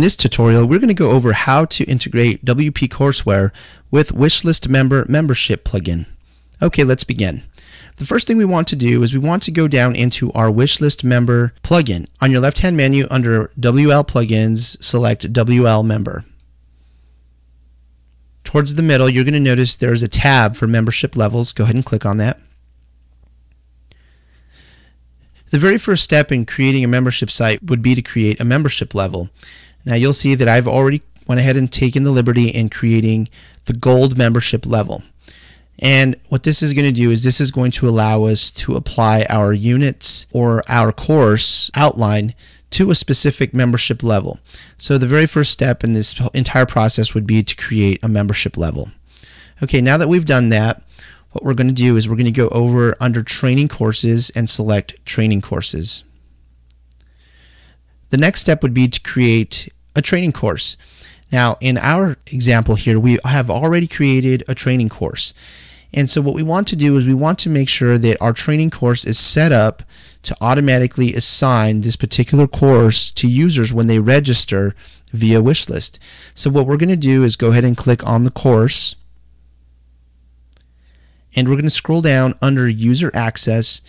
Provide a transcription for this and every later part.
this tutorial, we're going to go over how to integrate WP Courseware with Wishlist Member Membership plugin. Okay, let's begin. The first thing we want to do is we want to go down into our Wishlist Member plugin. On your left-hand menu under WL Plugins, select WL Member. Towards the middle, you're going to notice there's a tab for membership levels. Go ahead and click on that. The very first step in creating a membership site would be to create a membership level. Now you'll see that I've already went ahead and taken the liberty in creating the gold membership level. And what this is going to do is this is going to allow us to apply our units or our course outline to a specific membership level. So the very first step in this entire process would be to create a membership level. Okay, now that we've done that, what we're going to do is we're going to go over under training courses and select training courses. The next step would be to create a training course. Now, in our example here, we have already created a training course. And so what we want to do is we want to make sure that our training course is set up to automatically assign this particular course to users when they register via wishlist. So what we're going to do is go ahead and click on the course and we're going to scroll down under user access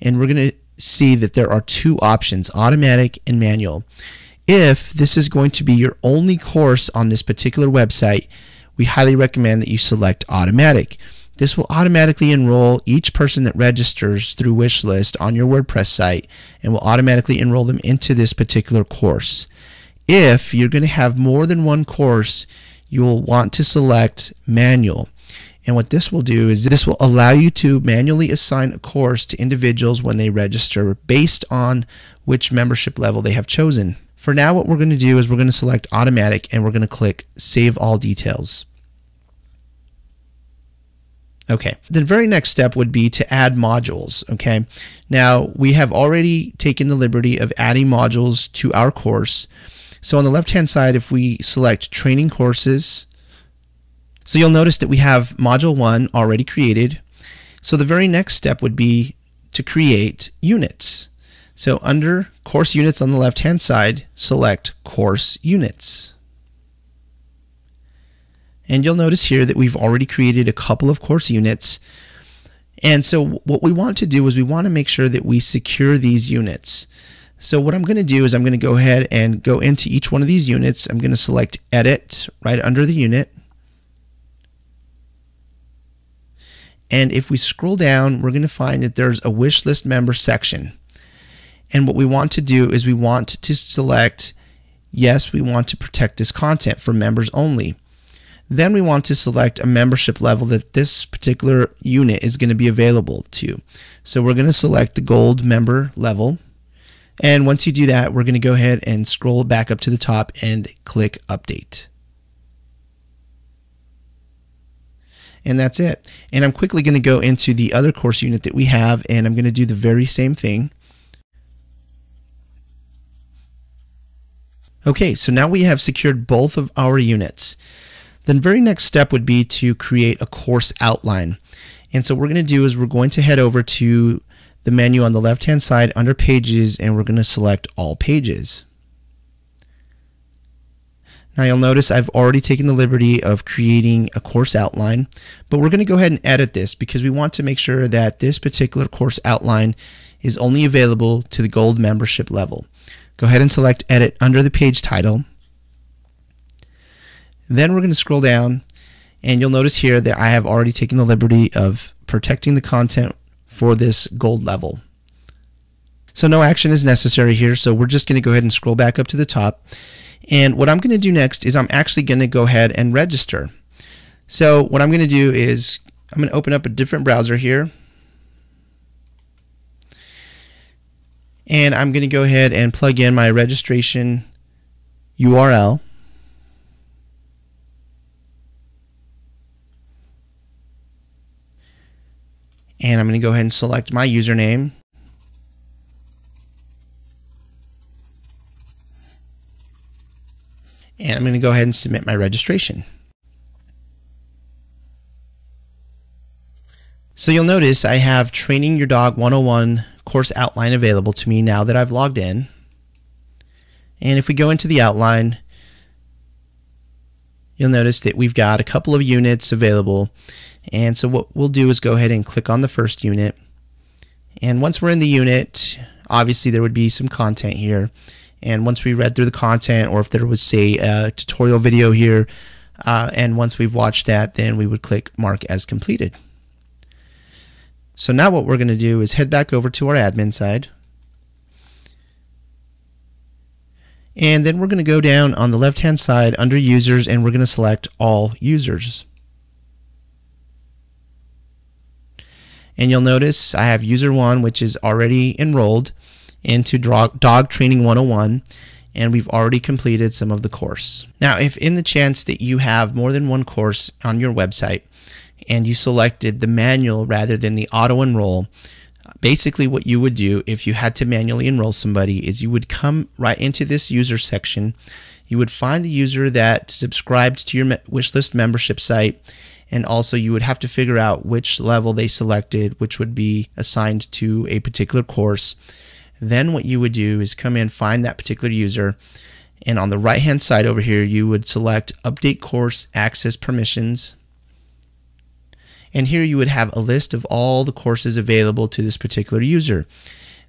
and we're going to see that there are two options automatic and manual if this is going to be your only course on this particular website we highly recommend that you select automatic this will automatically enroll each person that registers through wishlist on your WordPress site and will automatically enroll them into this particular course. If you're going to have more than one course, you will want to select manual. And what this will do is this will allow you to manually assign a course to individuals when they register based on which membership level they have chosen. For now, what we're going to do is we're going to select automatic and we're going to click save all details. Okay, the very next step would be to add modules. Okay, now we have already taken the liberty of adding modules to our course. So on the left hand side, if we select training courses, so you'll notice that we have module one already created. So the very next step would be to create units. So under course units on the left hand side, select course units. And you'll notice here that we've already created a couple of course units. And so what we want to do is we want to make sure that we secure these units. So what I'm going to do is I'm going to go ahead and go into each one of these units. I'm going to select edit right under the unit. And if we scroll down, we're going to find that there's a wish list member section. And what we want to do is we want to select, yes, we want to protect this content for members only. Then we want to select a membership level that this particular unit is going to be available to. So we're going to select the gold member level. And once you do that, we're going to go ahead and scroll back up to the top and click update. and that's it. And I'm quickly going to go into the other course unit that we have and I'm going to do the very same thing. Okay, so now we have secured both of our units. Then very next step would be to create a course outline. And so what we're going to do is we're going to head over to the menu on the left hand side under pages and we're going to select all pages. Now you'll notice I've already taken the liberty of creating a course outline, but we're going to go ahead and edit this because we want to make sure that this particular course outline is only available to the gold membership level. Go ahead and select edit under the page title. Then we're going to scroll down and you'll notice here that I have already taken the liberty of protecting the content for this gold level. So no action is necessary here, so we're just going to go ahead and scroll back up to the top and what I'm going to do next is I'm actually going to go ahead and register. So what I'm going to do is I'm going to open up a different browser here. And I'm going to go ahead and plug in my registration URL. And I'm going to go ahead and select my username. and I'm going to go ahead and submit my registration. So you'll notice I have Training Your Dog 101 course outline available to me now that I've logged in. And if we go into the outline, you'll notice that we've got a couple of units available. And so what we'll do is go ahead and click on the first unit. And once we're in the unit, obviously there would be some content here. And once we read through the content, or if there was, say, a tutorial video here, uh, and once we've watched that, then we would click Mark as completed. So now what we're going to do is head back over to our admin side. And then we're going to go down on the left hand side under users and we're going to select all users. And you'll notice I have user 1 which is already enrolled into Dog Training 101 and we've already completed some of the course. Now if in the chance that you have more than one course on your website and you selected the manual rather than the auto enroll, basically what you would do if you had to manually enroll somebody is you would come right into this user section. You would find the user that subscribed to your wishlist membership site and also you would have to figure out which level they selected which would be assigned to a particular course. Then what you would do is come in find that particular user and on the right hand side over here you would select update course access permissions and here you would have a list of all the courses available to this particular user.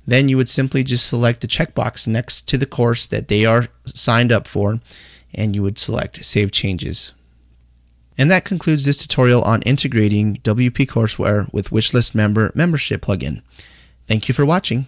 Then you would simply just select the checkbox next to the course that they are signed up for and you would select Save Changes. And that concludes this tutorial on integrating WP Courseware with Wishlist Member membership plugin. Thank you for watching.